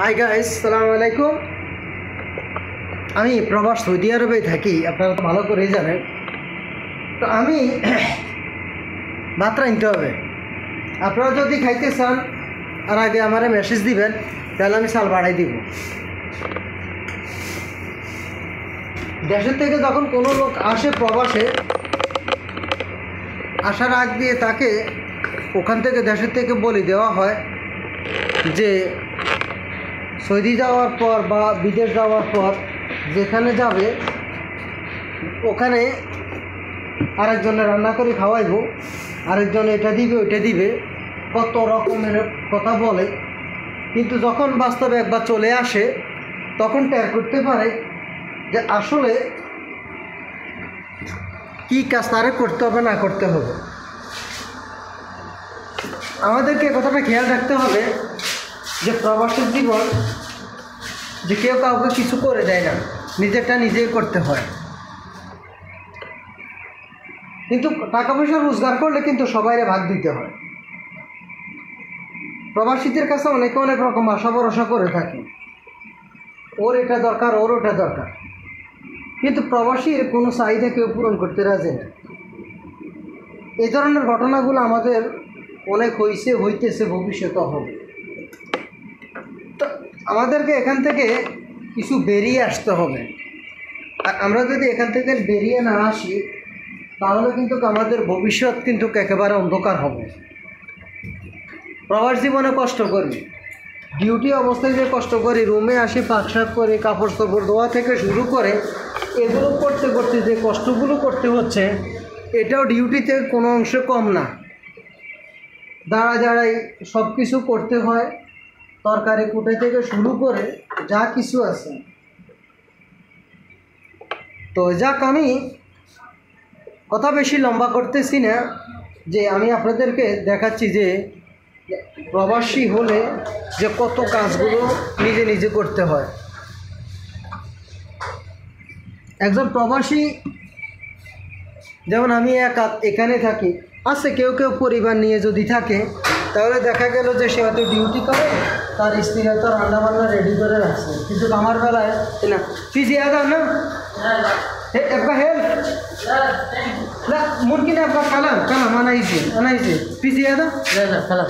Hi guys সালাম আলাইকুম আমি প্রবাস সৌদি আরবে থাকি, আপনারা তো ভালো করেই জানেন। তো আমি ভাত রাঁধতে হবে। আপনারা যদি খাইতে চান, আর আগে আমারে মেসেজ দিবেন, তাহলে আমি চাল বাড়াই দিব। দেশের থেকে যখন কোনো লোক আসে প্রবাসে, আসার আগ দিয়ে তাকে ওখান থেকে দেশের থেকে বলি দেওয়া হয় যে সৌদি যাওয়ার পর বা বিদেশ যাওয়ার পর যেখানে যাবে, ওখানে আরেকজনে রান্না করে খাওয়াইবো, আরেকজন এটা দিবে, ওইটা দিবে, কত রকমের কথা বলে। কিন্তু যখন বাস্তবে একবার চলে আসে, তখন টের করতে পারে যে আসলে কি কাজ তারে করতে হবে, না করতে হবে। আমাদেরকে কথাটা খেয়াল রাখতে হবে যে প্রবাসের জীবন যে কেউ কাউকে কিছু করে দেয় না, নিজেরটা নিজেই করতে হয়। কিন্তু টাকা পয়সা রোজগার করলে কিন্তু সবাইরে ভাগ দিতে হয়। প্রবাসীদের কাছে অনেকে অনেক রকম আশা ভরসা করে থাকে। ওর এটা দরকার, ওর ওটা দরকার। কিন্তু প্রবাসীর কোনো চাহিদা কেউ পূরণ করতে রাজি না। এই ধরনের ঘটনাগুলো আমাদের অনেক হয়েছে হইতেছে ভবিষ্যতে হবে। আমাদেরকে এখান থেকে কিছু বেরিয়ে আসতে হবে। আর আমরা যদি এখান থেকে বেরিয়ে না আসি, তাহলে কিন্তু আমাদের ভবিষ্যৎ কিন্তু একেবারে অন্ধকার হবে। প্রবাস জীবনে কষ্ট করি, ডিউটি অবস্থায় যে কষ্ট করি, রুমে আসি পাকশাক করি, কাপড় চোপড় ধোয়া থেকে শুরু করে এগুলো করতে করতে যে কষ্টগুলো করতে হচ্ছে, এটাও ডিউটিতে কোনো অংশে কম না। দাঁড়া দাঁড়াই সব কিছু করতে হয় তরকারি কুটে থেকে শুরু করে যা কিছু আছে। তো যাক, আমি কথা বেশি লম্বা করতেছি না, যে আমি আপনাদেরকে দেখাচ্ছি যে প্রবাসী হলে যে কত কাজগুলো নিজে নিজে করতে হয়। একজন প্রবাসী, যেমন আমি একা এখানে থাকি, আছে কেউ কেউ পরিবার নিয়ে যদি থাকে, তাহলে দেখা গেল যে সে হয়তো ডিউটি করে তার স্ত্রী হয়তো রান্নাবান্না রেডি করে রাখছে কিন্তু আমার বেলায় না ফিজি আদা না হে একবার হেল্প না মুরগি না একবার কালাম কালাম আনাইছে আনাইছে ফিজি আদা না না কালাম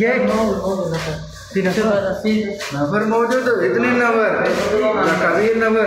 गेट नंबर मौजूद है इतने नंबर कभी नंबर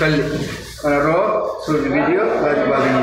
कल रो शूट वीडियो बाद बाद में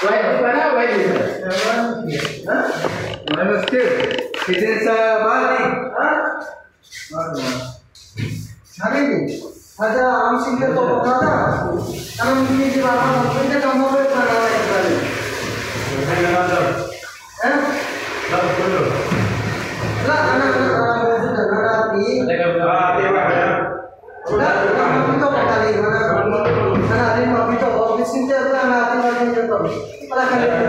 y बना y लिखा माइनस टू कितने सा बार नहीं हाँ बार ना छाने की अच्छा आम सिंगर तो पका था हम इनकी जीवन हम इनके कमों पे लगा रहे हैं हैं Gracias.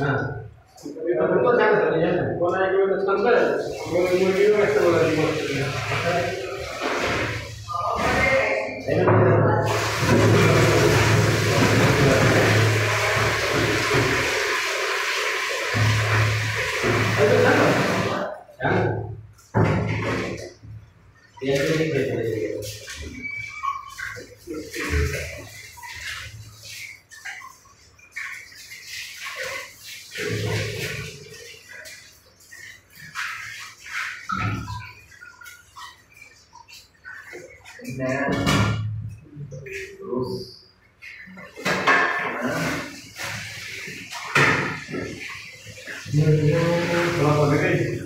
हाँ। ये तो तो जान रहे हैं कौन है कि अंदर वो मुर्गी को ऐसे बोला दिमाग से ¿Lo poner?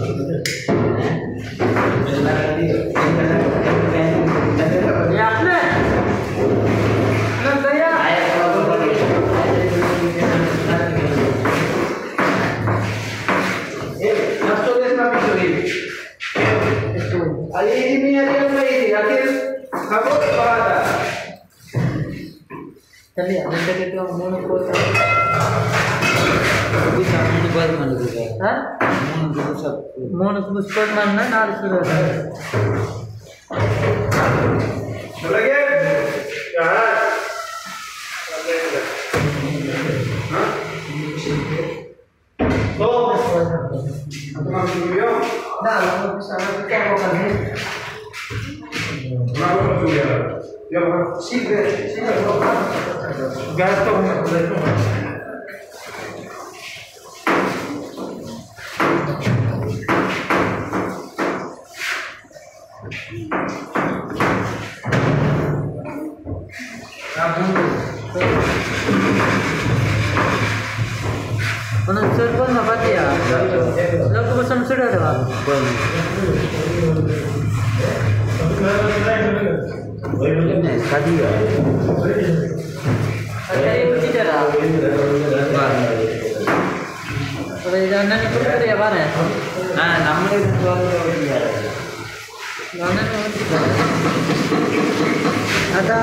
kita Ya, apa? Kenapa ya? Tadi ada kita mau numpuk. Hah? Mau numpuk ko sa sudah dah. Tadi uji dah. Kalau jangan itu kan ya mana? Ah, nama itu Jangan ada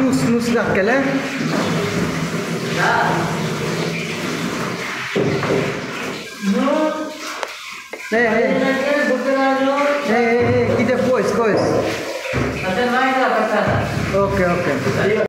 nus nus dakkel eh? No. Eh, eh, Ini Hey, hey. Hey, hey, hey, give the voice, voice. Okay, okay.